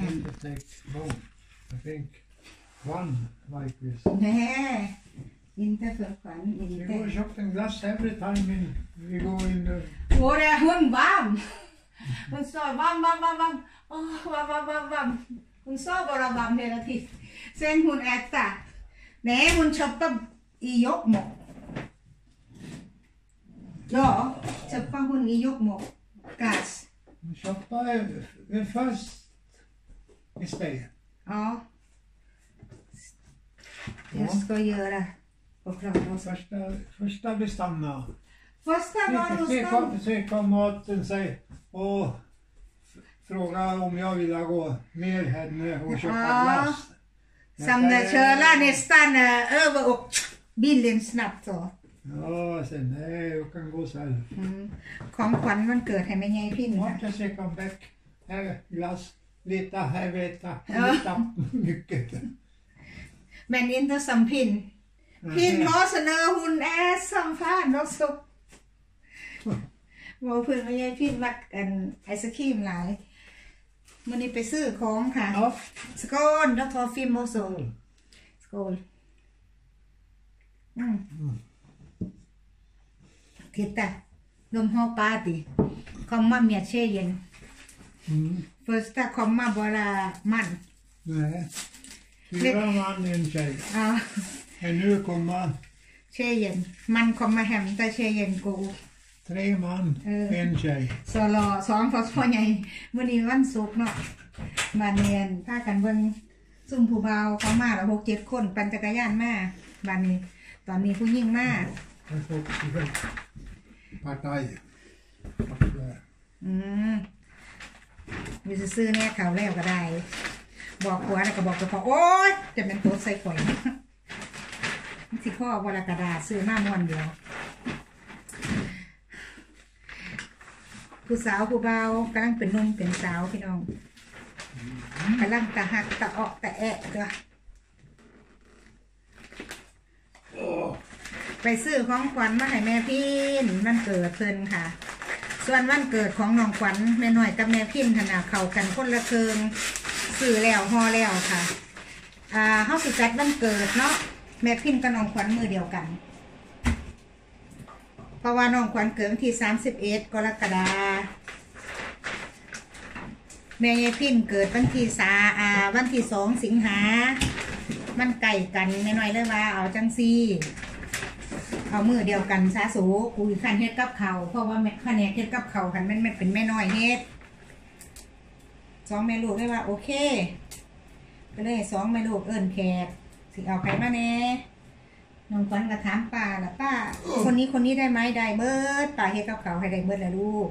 think it takes long. I think one like this. แน่อินเตอร์เฟอร์ขวัญอิน We เตอ go ร์ shopping glass every time in, we go in the โอ้เด้หุ่นบ้ามหุ่นซอยบ้ามบ้ามบ้ามบ้ามโอ้บ้ามบ้ามบ้ามบ้ i Sverige. Ja. Jag ska göra choklad. Första, första bestanna. Första var hos dem. Försöka om maten sig och fråga om jag vill gå med henne och köpa glass. ja. glass. Som körde nästan eh, över och bilen snabbt så. Ja, sen nej, jag kan gå själv. Mm. Kom, kom, man kör hem med i Finland. Jag ska se comeback. Här, eh, glass. Lite, här veta. Ja. Lite mycket. แม่นินทสัมพินพิน Mhm. ขอเสนอหุ่นแอร์สัมภาษณ์น้องสุกบอกเพื่อนแม่ยายพินมักกันไอศครีมหลายมื่อนี้ไปซื้อของค่ะ Ja. สกอลดอกทอฟิมโมโซสกอลอืม Titta, de har party. Komma med tjejen. Mm. Första komma bara man. Nej. Fyra man, en tjej. Ja, Men nu kommer tjejen. Man kommer hämta tjejen gå. tre man, Eh. en tjej. สรอสองพอพ่อใหญ่วันนี้วันศุกร์เนาะมาเรียนพากันเบิ่งซุ่มผู้เบาเขามาแล้วหกเจ็ดคนปั่นจักรยานมาบ้านนี้ ตอนนี้ผู้ยิ่งมา Jag får iväg. Partaj. อืม มีซื้อๆแน่เขาแล้วก็ได้ บอกผัวแล้วก็บอกกับพ่อโอ๊ยจะเป็นตัวใส่ข่อยสิข้อวรกระดาษซื้อมามวนเดียวผู้สาวผู้เบากำลังเป็นนุ่มเป็นสาวพี่น้องกำลังตะหักตะเาะตะแอะจ้ะไปซื้อของขวัญมาให้แม่พี่นวันเกิดเพิ่นค่ะ ส่วนวันเกิดของน้องขวัญแม่หน้อยกับแม่พินขนาดเข้ากันคนละเคืองซื้อแล้วห่อแล้วค่ะอ่าเฮาสิจัดวันเกิดเนาะแม่พินกับน้องขวัญมือเดียวกัน เพราะว่าน้องขวัญเกิดวันที่31กรกฎาแม่ยายพินเกิดวันที่สาอ่าวันที่สองสิงหามันไก่กันแม่หน้อยเลยว่าเอาจังซี่ เอามือเดียวกันซาสูกูขันเฮ็ดกับเขาเพราะว่าแม่ขันเฮ็ดกับเขาขันแม่แม่เป็นแม่น้อยเฮ็ดสองแม่ลูกได้ว่าโอเค ก็เลยสองแม่ลูกเอิ้นแขกสิเอาใครมาแน่น้องขวัญก็ถามป้าละป้า คนนี้คนนี้ได้ไหมได้เบิดป้าเฮ็ดกับเขาให้ได้เบิดแล้วลูก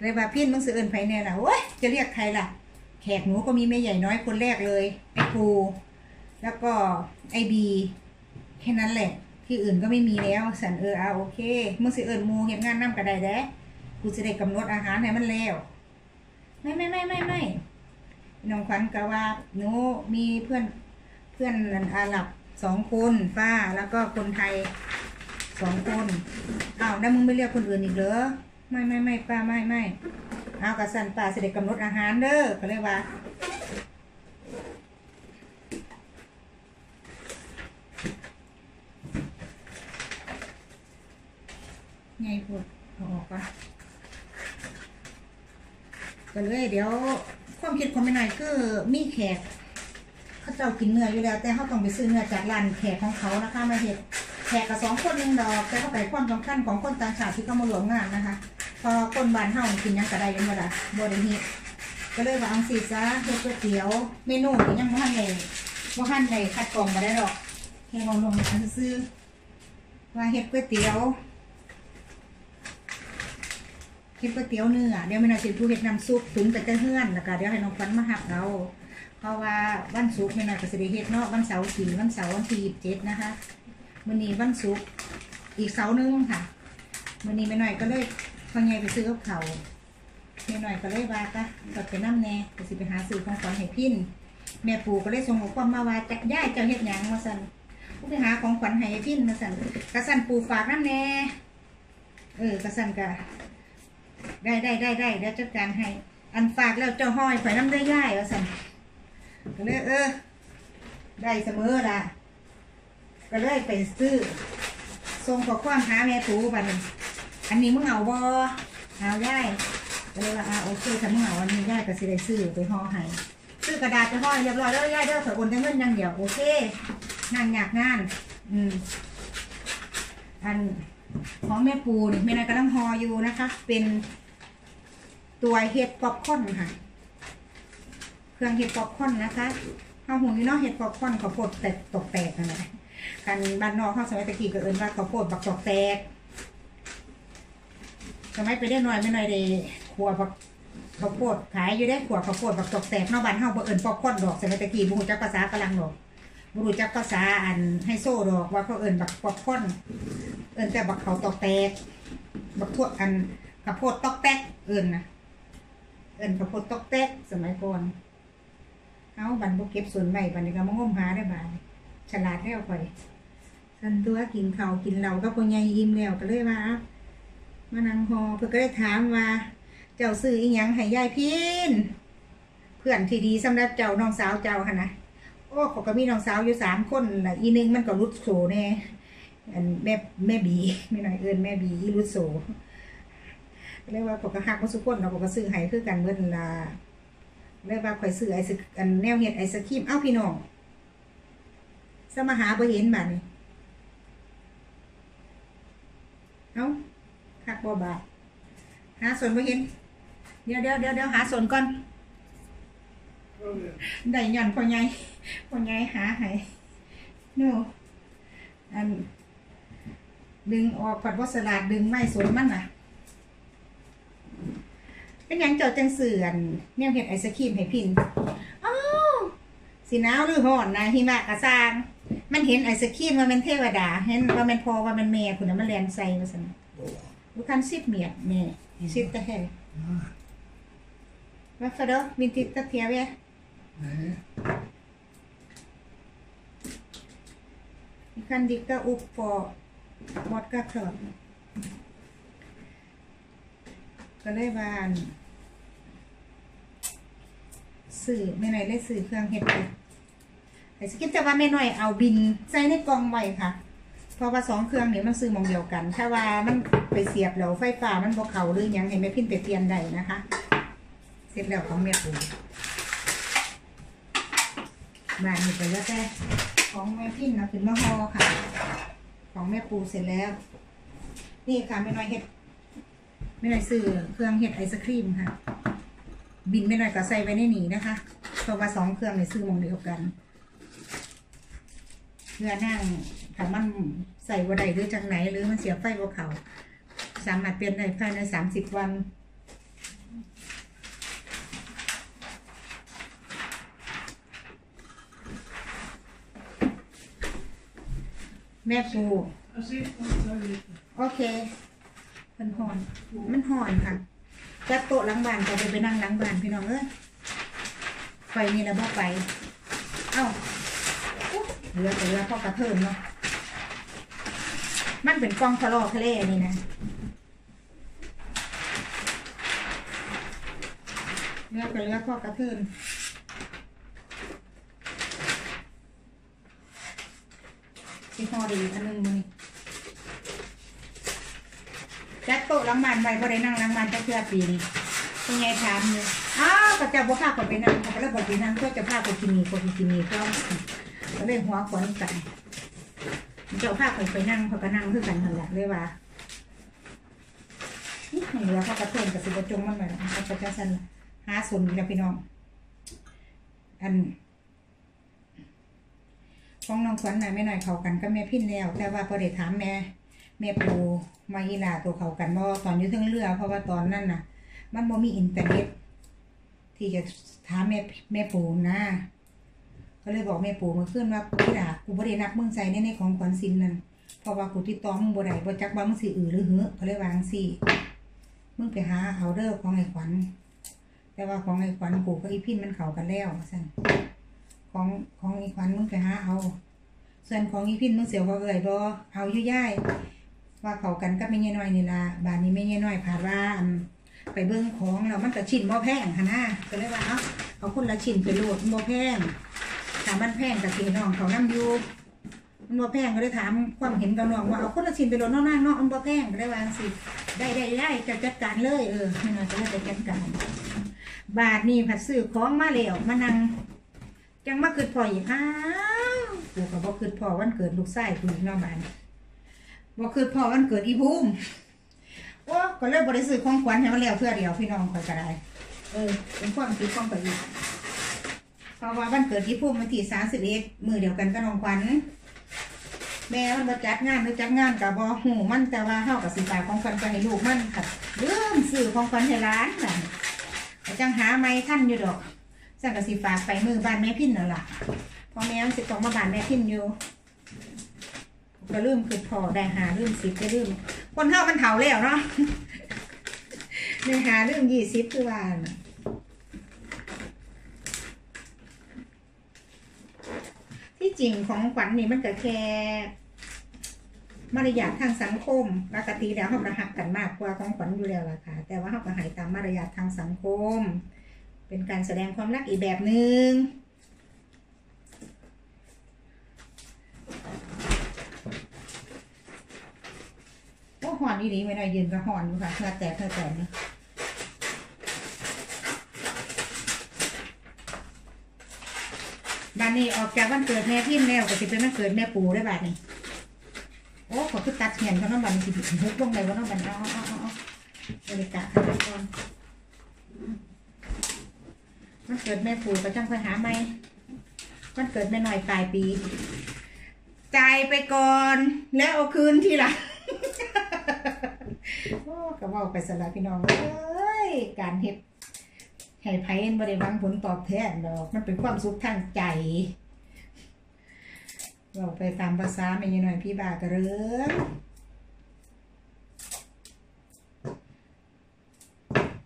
เลยว่าพี่มึงสิเอิ้นไผแน่ล่ะโอ้ยจะเรียกใครล่ะ แขกหนูก็มีแม่ใหญ่น้อยคนแรกเลยไอ้ครูแล้วก็ไอบี แค่นั้นแหละ ที่อื่นก็ไม่มีแล้วสันเออเอาโอเคมึงสิเอิญมูเห็นงานน้ำก็ไดแด้กูจะได้กำหนดอาหารให้มันแล้วไม่ไม่ไม่ไม่ไม่น้องขวัญก็ว่าหนูมีเพื่อนเพื่อนอาหรับสองคนป้าแล้วก็คนไทยสองคนอ้าวแล้วมึงไม่เรียกคนอื่นอีกเหรอไม่ไม่ไม่ป้าไม่ไม่เอากระสันป้าจะได้กำหนดอาหารเด้อก็เลยว่า ไงพูดเอาออกปะก็เลยเดี๋ยวความคิดของไม่นายคือมีแขกเขาเจ้ากินเนื้ออยู่แล้ว แต่เขาต้องไปซื้อเนื้อจากร้านแขกของเขานะคะมาเห็ดแขกกับสองคนหนึ่งดอกแต่เขาไปความสำคัญของคนต่างชาติที่เขามาร่วมงานนะคะ พอคนบ้านเฮากินยังกระไดยังบ่ได้บ่ได้เฮ็ดก็เลยว่าอังสีซะเฮ็ดก๋วยเตี๋ยวเมนูนี่ยังบ่ทันได้บ่ทันได้คัดกรองมาได้หรอกแค่เราลงมาซื้อๆว่าเฮ็ดก๋วยเตี๋ยว เฮ็ดก๋วยเตี๋ยวเนื้อเดี๋ยวแม่น้อยสิผู้เฮ็ดน้ำซุปตุ๋นไปแต่เฮือนแล้วก็เดี๋ยวให้น้องขวัญมาหับเอาเพราะว่าวันศุกร์แม่น้อยก็สิได้เฮ็ดเนาะวันเสาร์กินวันเสาร์วันที่27นะคะมื้อนี้วันศุกร์อีกเสาร์หนึงค่ะมื้อนี้แม่น้อยก็เลยพ่อใหญ่ไปซื้อกับเขาวแม่น้อยก็เลยว่าตะก็ไปน้ำแน่ก็สิไปหาซื้อของขวัญให้พินแม่ปู่ก็เลยส่งข้อความมาว่าจะย่ายเจ้าเฮ็ดหยังว่าซั่นกูไปหาของขวัญให้พินว่าซั่นกระซั่นปู่ฝากน้ำแน่เออกระซั่นก็ ได้ได้ได้ได้เดี๋ยวจัดการให้ อันฝากแล้วเจ้าห้อยข่อยน้ำได้ย่ายว่าสั่นก็เลยเออ ได้เสมอละก็เลยไปซื้อส่งขอความหาแม่ปูบันอันนี้มึงเอาบ่เอาย่ายก็เลยว่าอ่าโอเคถ้ามึงเอาอันนี้ย่ายก็สิได้ซื้อไปห่อให้ซื้อกระดาษไปห่อเรียบร้อยแล้วย่ายเด้อข่อยโอนแต่เงินยังเดียวโอเคงานยากงาน อืมอัน ของแม่ปูนแม่นายกำลังห่ออยู่นะคะ เป็นตัวเห็ดป๊อปคอร์นค่ะ เครื่องเห็ดป๊อปคอร์นนะคะข้าวหูนี่เนาะเห็ดป๊อปคอร์นข้าวโพดแตกตกแตกนั่นแหละกันบ้านนอกข้าวสมัยตะกี้ก็เอิ้นว่าข้าวโพดบักตกแตกสมัยไปได้หน่อยไม่หน่อยได้ครัวบักข้าวโพดขายอยู่ได้ขวข้าวโพดบักตกแตกนอกบ้านเฮาบ่เอิ้นป๊อปคอร์นดอกสมัยตะกี้บ่ฮู้จักภาษาฝรั่งดอก บ่รู้จักภาษาอันไฮโซ่ดอกว่าเขาเอิ้นบักป๊อปคอนเอิ้นแต่บักเขาตอกแตก บักทั่วอันข้าวโพดตอกแตกเอิ้นนะเอินข้าวโพดตอกแตกสมัยก่อนเอาบันบกเก็บส่วนใหม่บันนี้ก็มางมหาได้บานฉลาดแล้วข่อยสันตัวกินเขากินเหล้าก็พอใหญ่ยิ้มแล้วก็เลยว่ามานังหอเพื่อก็ได้ถามว่า เจ้าซื้ออีหยังให้ยายพินเพื่อนที่ดีสำหรับเจ้าน้องสาวเจ้าค่ะนะ โอ้เขาก็มีน้องสาวอยู่สามคนละอีหนึงมันก็รุดโซแน่อันแม่แม่บีไม่หน่อยเอินแม่บีอีรุดโซเรียกว่าปกหักมาสุกคนเราะปกซื้อให้คือกันเมื่อลาเรียกว่าข่อยซื้อไอศอันแนวเห็ดไอศครีมเอ้าพี่น้องสมาหาบ่เห็นบัดนี้เอ้าคักบ่บาทหาส่วนบ่เห็น เดี๋ยวเดี๋ยวเดี๋ยวหาส่วนก่อน ได้ย่อนพ่อใหญ่พ่อใหญ่หาให้โน่อัน ดึงออกผัดวัสลาดดึงไม้สวนมันน่ะ เป็นหยังเจ้าจังเสื่อนเนี่ยเห็ดไอศครีมให้พินอ้าวสีหนาวหรือร้อนนะหิมะกระซางมันเห็นไอศครีมว่ามันเทวดา เห็นว่ามันพอว่ามันแม่คุณน่ะมันแลนใส่มาสั่นลูกคันสิบเมียดแม่สิบตะแห่ว่าฟะเด้อวินติดตะเทียเว้ย Nej. ลูกคันดิกก็อุบฟอมอดก็คลอดก็เลยว่านสื่อไม่หน่อยได้สื่อเครื่องเห็ดไปไอ้สกิปแต่ว่าไม่น้อยเอาบินใส่ในกล่องไว้ค่ะ เพราะว่าสองเครื่องนี้มันซื้อมองเดียวกัน ถ้าว่ามันไปเสียบแล้วไฟฟ้ามันบ่เขาหรือยังให้แม่พินไปเปลี่ยนได้นะคะ เสร็จแล้วของแม่ปู บานนี้ไปแล้วแต่ของแม่พินเอาขึ้นมาห่อค่ะ ของแม่ปูเสร็จแล้ว นี่ค่ะแม่น้อยเฮ็ดแม่น้อยซื้อเครื่องเฮ็ดไอศครีมค่ะ บินแม่น้อยก็ใส่ไว้ในนี้นะคะเพราะว่าสองเครื่องในซื้อมองเดียวกันเพื่อนั่งถ้ามันใส่บ่ได้หรือจังไหนหรือมันเสียไฟบ่เขา สามารถเปลี่ยนได้ภายในสามสิบวัน แม่ปูโอเค มันหอน มันหอนค่ะจัดโต๊ะหล้างบ้านก็ไปไปนั่งหล้างบ้านพี่น้องเอ้ยไปนี่แล้วบ่ไป เอ้าอุ๊ยเหลือแต่เหลือพ่อกระเทิมเนาะ มันเป็นกล้องทะเลาะทะเลนี่นะเหลือแต่เหลือพ่อกระเทิม ที่ห่อดีอันหนึงมือนี่จัดโต๊ะล้างบ้านไว้บ่ได้นั่งล้างบ้านจักเทื่อปีนี้เป็นไงถามเลยอ้าวก็จะบ่พาคนไปนั่งเขาก็เลยบอกไปนั่งเพื่อจะพาคนกินนี่คนกินนี่ก็ก็เลยหัวขวนกันเจ้าพาคนไปนั่งเขาก็นั่งคือกันนั่นแหละเลยว่านี่เหลือเขากระเทือนกับสิบจงมันไปแล้วเขาก็จะสั่นล่ะหาส่วนนี้แหละพี่น้อง อัน ของน้องขวัญน่ะไม่หน่อยเขากันก็แม่พินแล้ว แต่ว่าพอได้ถามแม่แม่ปูมาอีหลาตัวเขากันบ่ตอนอยู่เทั้งเรือ เพราะว่าตอนนั้นน่ะ มันบ่มีอินเทอร์เน็ต ที่จะถามแม่แม่ปูนะ ก็เลยบอกแม่ปูเมาขึ้นว่าอีหลากูบ่ได้นับมึงใส่ในในของขวัญสินนั่นเพราะว่ากูติดต่อมึงบ่ได้บ่จักว่ามึงสิอือหรือเหือก็เลยวางสิมึงไปหาเอาเด้อของไอ้ขวัญแต่ว่าของไอ้ขวัญกูกับอีพินมันเข้ากันแล้วซั่น ของของอ้ขวัญมึงไปหาเอา ส่วนของอีพินมึงเสียวเขาเอ่ยบ่เอาอยู่ย่ายว่าเขากันก็ไม่เงี้ยน้อยนี่ละบานนี้ไม่เงี้ยน้อยผ่านว่านไปเบิ่งของแล้วมันก็ชิ้นบ่แพงค่ะนะก็เลยว่าเอาเอาคนละชิ้นไปโหลดมันบ่แพงถามมันแพงก็สิน้องเขานํอยู่มันบ่แพงก็เลยถามความเห็นกับน้องว่าเอาคนละชิ้นไปโหลดน้องนางเนาะมันบ่แพงก็เลยว่าจังซี่ได้ได้ได้จะจัดการเลยเออแม่น้อยก็เลยไปจัดการ บาทนี่ผัดซื้อของมาแล้วมานั่ง จังมาคิดพออีกอ้าวกูก็บ่คิดพอวันเกิดลูกชายกูอีกนาะบานี้บ่คิดพอวันเกิดอีภูมิโอ้ก็เลยบริสุทธิ์ของขวัญให้มันแล้วเพื่อเดียวพี่น้องคอยก็ได้เออเป็นความคิดของตัวเองเพราะว่าวันเกิดที่พุ่มวันที่สามสิบเอ็ดมือเดียวกันกับน้องขวัญแม่มันมาจัดงานหรือจัดงานกับบอหูมันแต่ว่าเฮากับสิฝากของขวัญไปให้ลูกมันค่ะเรื่องสื่อของขวัญให้ร้านน่ะจังหาไม่ท่านอยู่ดอก สั่งกับสิฝากไปมือบ้านแม่พินนั่นล่ะเพอแม่มันสิต้องมาบ้านแม่พินอยู่ก็ลืมคือพอได้หาลืมสิบก็ลืมคนเท่ามันเถาแล้วเนาะในหาเรื่องยี่สิบคือว่าที่จริงของขวัญนี่มันก็แค่มารยาททางสังคมปกติแล้วเขาก็หักกันมากกว่าของขวัญอยู่แล้วล่ะค่ะ แต่ว่าเขาก็หายตามมารยาททางสังคม เป็นการแสดงความรักอีกแบบหนึง่งโอ้หอนอีดีไม่ได้ยืนก็หอนอยู่ค่ะเพื่อแตกเพื่อแตกนะบ้านนี้ออกจากวันเกิดแม่พิมพ์แล้วก็จะเป็นวันเกิดแม่ปู่ได้บ้านนี้โอ้ขอคือตัดเหียนเขาน้องบันสิบฮุกลงเลยว่าน้องบันเอาเอาเอาเอาบริการกันไปก่อน วันเกิดแม่ปูก็จังไปหาไหมวันเกิดแม่หน่อยปลายปี จ่ายไปก่อน แล้วเอาคืนทีหลังโอ้ก็เว่าไปสละพี่น้องเอ้ยการเฮ็ดให้ไผเห็นบ่ได้หวังผลตอบแทนดอกมันเป็นความสุขทางใจเว่าไปตามภาษาไม่ยหน่อยพี่บากระเรือง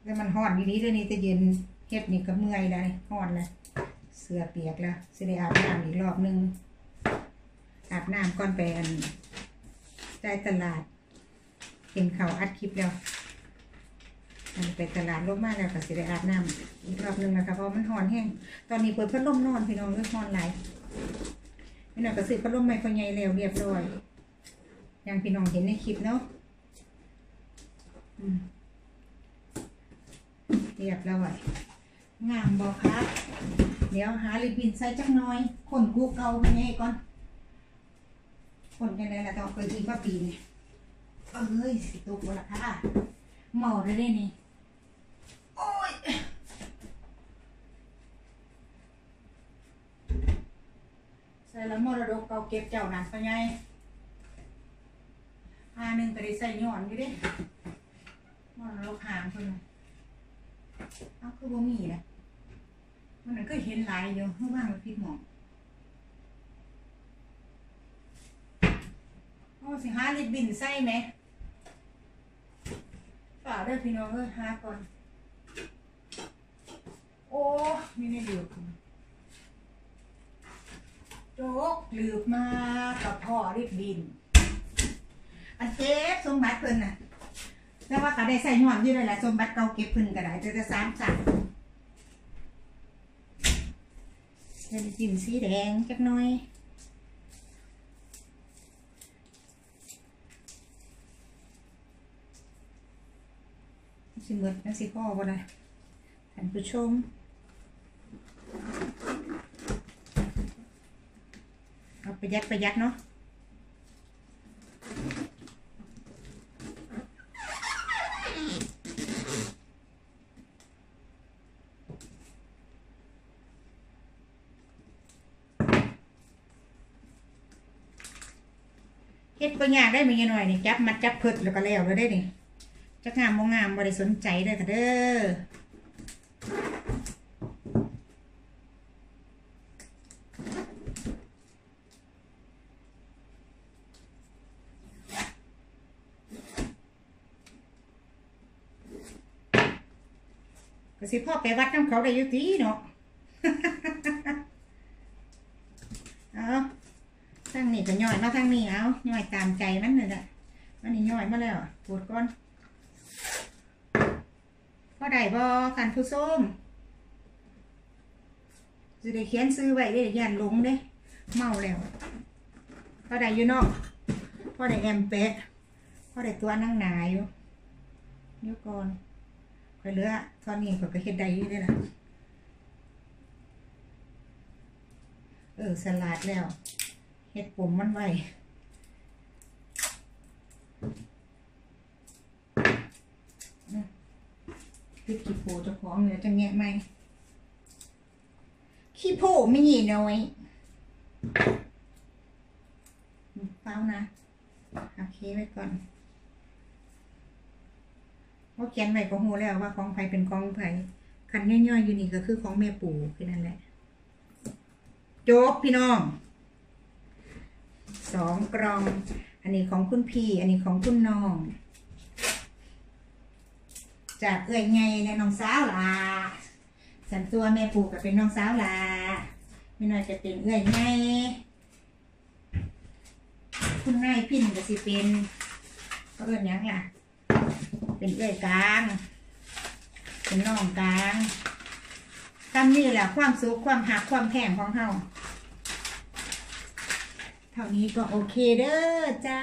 แต่มันฮ้อนดีๆเด้วยนี่จะเย็น เฮ็ดนี่ก็เมื่อยได้ฮ้อนเลยเสื้อเปียกแล้วสิได้อาบน้ำอีกรอบนึง อาบน้ำก่อนไปอันได้ตลาดเห็นเขาอัดคลิปแล้วอันไปตลาดลบมากแล้วก็สิได้อาบน้ำอีกรอบนึงนะคะเพราะมันหอนแห้ง ตอนนี้เปิดพัดลมนอนพี่น้องเลยหอนไหลพี่น้องก็ซื้อพัดลมใหม่พอใหญ่แล้วเรียบร้อย อย่างพี่น้องเห็นในคลิปเนาะเรียบร้อย งามบอกคะเดี๋ยวหาลิปบินใส่จักน่อยคนกูเกาไปไงก่อนคนยังไงล่ะต้องไปทีมาปีนี่เอ้ยสิตุกบ่ละค่ะเมาได้ได้นี่โอ้ยใส่แล้วมรดกเก่าเก็บเจ้านั่นไปไงหาหนึ่งก็ได้ใส่ย้อนอยู่เดิมรดกหางคนน่ะ เอ้าคือบ่มีนะมันก็เห็นหลายอยู่ข้างบ้างมันพิดหมองโอ้สิหาลิบบินใส่ไหมฝ่าเด้พี่น้องเอ้ยหาก่อน โอ้มีในเหลือบโจ๊กเหลือบมากับพ่อลิบบิน อันเจ็บสมบัติเพิ่นน่ะ แต่ว่าก็ได้ใส่ห่วงอยู่เลยแหละสมบัติเก่าเก็บเพิ่นก็ได้แต่จะสามสั่งเป็นจิ้มสีแดงจักหน่อยสิเบิดนังสิพ่อบ่ได้ท่านผู้ชมเอาประหยัดประหยัดเนาะ เฮ็ดก็ยากได้มีหน่อยนี่จับมัดจับเพิดแล้วก็แล้วเลยได้นี่จักงามบ่งามบ่ได้สนใจเด้อค่ะเด้อก็สิพ่อไปวัดน้ำเขาได้ยู่ตีเนาะ เอาทางนี้ก็ย่อย มาทางนี้เอาย่อยตามใจมันเลยละอันนี้ย่อยมาแล้วปวดก้อนอได้บ่คันผู้ส้มจะได้เขียนซื้อไว้เด้ย่านลงเด้ เมาแล้วพอได้อยู่นอกพอได้แอมเปะพอได้ตัวนั่งหนาอยู่เดี๋ยวก่อนคอยเลือตอนนี้ก็ก็เฮ็ดได้อยู่ได้อล่ะเออสลัดแล้ว เฮ็ดผมมันไว้คือขี้โพเจ้าของเหลือจะแงะไหมขี้โพไม่หยีน้อยเฝ้านะโอเคไว้ก่อนเพราเขียนไว้ก็หูแล้วว่าของไผเป็นของไผคันย่อยๆอยู่นี่ก็คือของแม่ปู่แค่นั้นแหละจบพี่น้อง สองกล่อง อันนี้ของคุณพี่ อันนี้ของคุณน้อง จากเอื้อยไงและน้องสาวล่ะสันตัวแม่ปู่ก็เป็นน้องสาวล่ะไม่น่าจะเป็นเอื้อยไงคุณนายพินก็สิเป็นก็เอื้อยยังล่ะ เป็นเอื้อยกลาง เป็นน้องกลางตามนี่แหละความสุขความหักความแพงของเฮา เท่านี้ก็โอเคเด้อจ้า